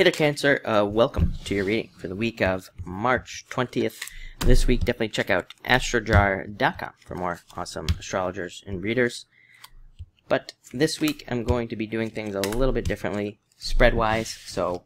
Hey there, Cancer. Uh, welcome to your reading for the week of March 20th. This week, definitely check out astrojar.com for more awesome astrologers and readers. But this week, I'm going to be doing things a little bit differently, spread-wise, so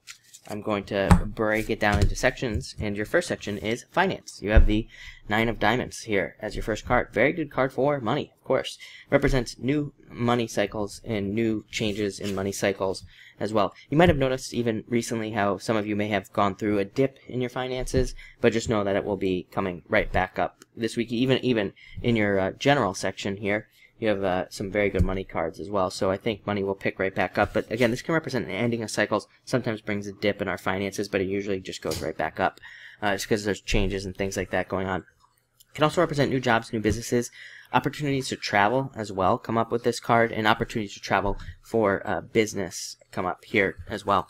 I'm going to break it down into sections, and your first section is finance. You have the Nine of Diamonds here as your first card. Very good card for money, of course. Represents new money cycles and new changes in money cycles as well. You might have noticed even recently how some of you may have gone through a dip in your finances, but just know that it will be coming right back up this week. Even even in your uh, general section here, you have uh, some very good money cards as well. So I think money will pick right back up. But again, this can represent an ending of cycles. Sometimes brings a dip in our finances, but it usually just goes right back up. Uh, just because there's changes and things like that going on. It can also represent new jobs, new businesses, opportunities to travel as well come up with this card, and opportunities to travel for uh, business come up here as well.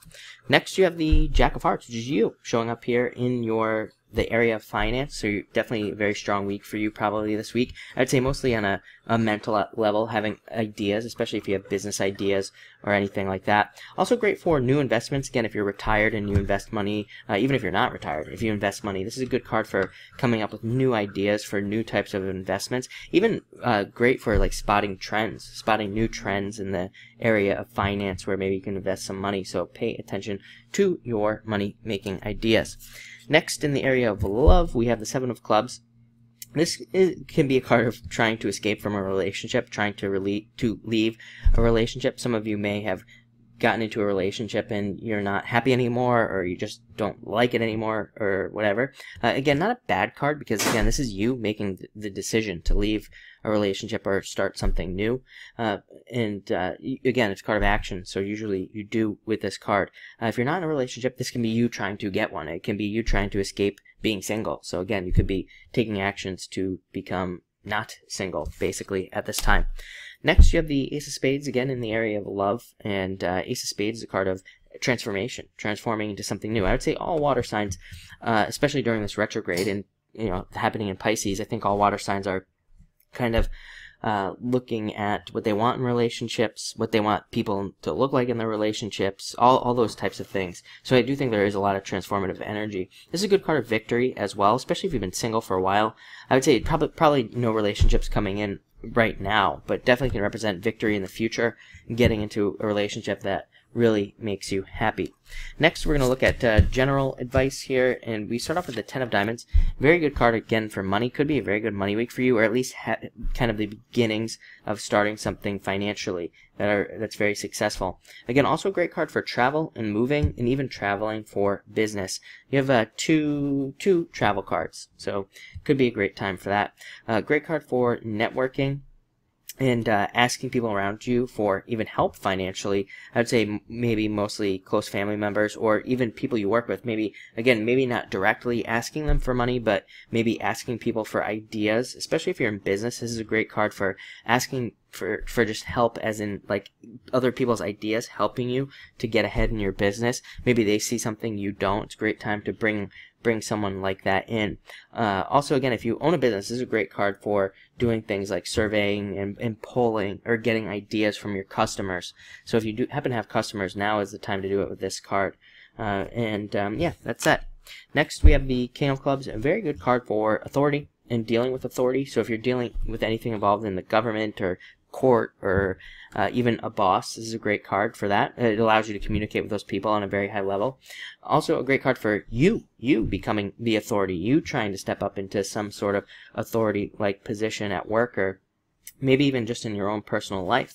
Next, you have the Jack of Hearts, which is you showing up here in your the area of finance. So you're definitely a very strong week for you probably this week. I'd say mostly on a, a mental level, having ideas, especially if you have business ideas or anything like that. Also great for new investments. Again, if you're retired and you invest money, uh, even if you're not retired, if you invest money, this is a good card for coming up with new ideas for new types of investments. Even uh, great for like spotting trends, spotting new trends in the area of finance where maybe you can invest some money. So pay attention to your money making ideas. Next, in the area of love, we have the Seven of Clubs. This is, can be a card of trying to escape from a relationship, trying to, rele- to leave a relationship. Some of you may have gotten into a relationship and you're not happy anymore or you just don't like it anymore or whatever. Uh, again, not a bad card because again, this is you making the decision to leave a relationship or start something new. Uh, and uh, again, it's card of action, so usually you do with this card. Uh, if you're not in a relationship, this can be you trying to get one. It can be you trying to escape being single. So again, you could be taking actions to become not single, basically, at this time. Next, you have the Ace of Spades, again in the area of love, and uh, Ace of Spades is a card of transformation, transforming into something new. I would say all water signs, uh, especially during this retrograde and you know happening in Pisces, I think all water signs are kind of uh, looking at what they want in relationships, what they want people to look like in their relationships, all, all those types of things. So I do think there is a lot of transformative energy. This is a good card of victory as well, especially if you've been single for a while. I would say probably probably no relationships coming in right now, but definitely can represent victory in the future, getting into a relationship that really makes you happy. Next, we're going to look at uh, general advice here, and we start off with the Ten of Diamonds. Very good card again for money. Could be a very good money week for you, or at least kind of the beginnings of starting something financially that are that's very successful. Again, also a great card for travel and moving, and even traveling for business. You have uh, two two travel cards, so could be a great time for that. Uh, great card for networking and uh, asking people around you for even help financially. I'd say maybe mostly close family members or even people you work with. Maybe, again, maybe not directly asking them for money, but maybe asking people for ideas, especially if you're in business. This is a great card for asking for, for just help as in like other people's ideas helping you to get ahead in your business. Maybe they see something you don't. It's a great time to bring bring someone like that in. Uh, also, again, if you own a business, this is a great card for doing things like surveying and, and polling or getting ideas from your customers. So if you do happen to have customers, now is the time to do it with this card. Uh, and um, yeah, that's that. Next, we have the King of Clubs, a very good card for authority and dealing with authority. So if you're dealing with anything involved in the government or court or uh, even a boss. This is a great card for that. It allows you to communicate with those people on a very high level. Also, a great card for you, you becoming the authority, you trying to step up into some sort of authority like position at work or maybe even just in your own personal life.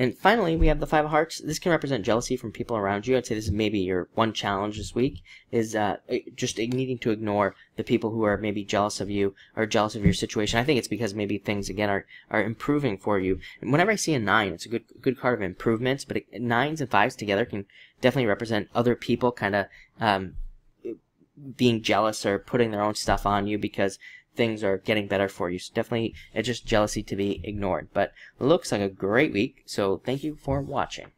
And finally, we have the Five of Hearts. This can represent jealousy from people around you. I'd say this is maybe your one challenge this week, is uh, just needing to ignore the people who are maybe jealous of you or jealous of your situation. I think it's because maybe things, again, are, are improving for you. And whenever I see a nine, it's a good good card of improvements, but it, nines and fives together can definitely represent other people kind of um, being jealous or putting their own stuff on you because things are getting better for you. So definitely, it's just jealousy to be ignored. But looks like a great week. So thank you for watching.